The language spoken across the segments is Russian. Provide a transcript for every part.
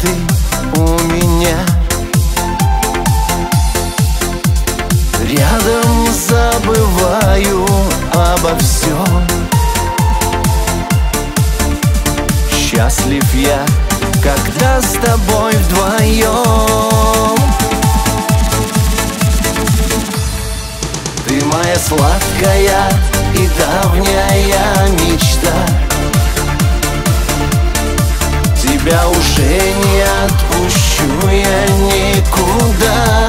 ты у меня. Рядом забываю обо всем Счастлив я, когда с тобой вдвоем Ты моя сладкая и давняя мечта Тебя уже не отпущу я никуда.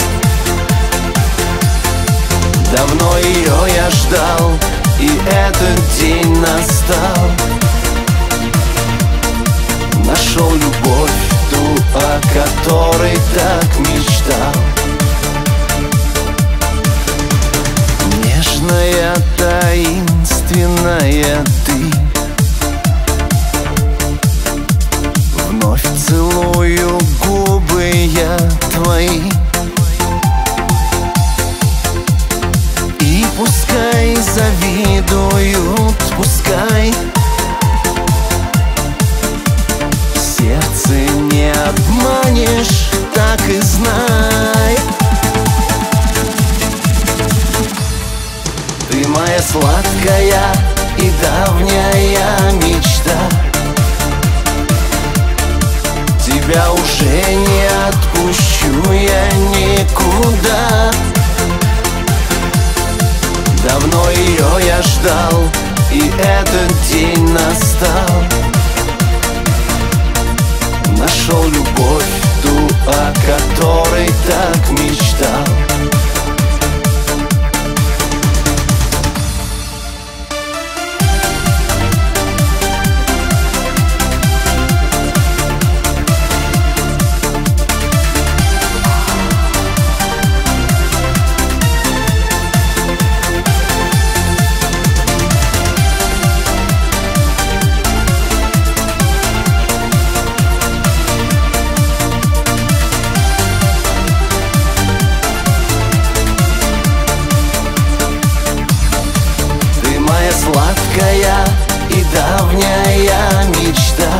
Давно ее я ждал, и этот день настал. Нашел любовь ту, о которой так мечтал. Нежная, таинственная ты Ты моя сладкая и давняя мечта. Тебя уже не отпущу я никуда. Давно ее я ждал, и этот день настал. Нашел любовь ту, о которой так сладкая и давняя мечта.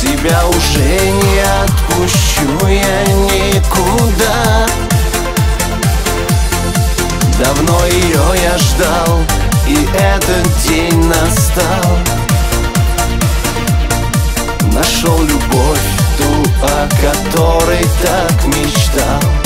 Тебя уже не отпущу я никуда. Давно ее я ждал, и этот день настал. Нашел любовь ту, о которой так мечтал